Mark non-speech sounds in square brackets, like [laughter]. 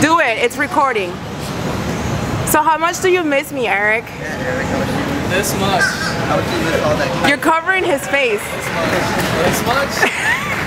Do it. It's recording. So how much do you miss me, Erick? Yeah, Erick, I wish you, This much. How wish you miss all that. You're covering his face. This much. [laughs]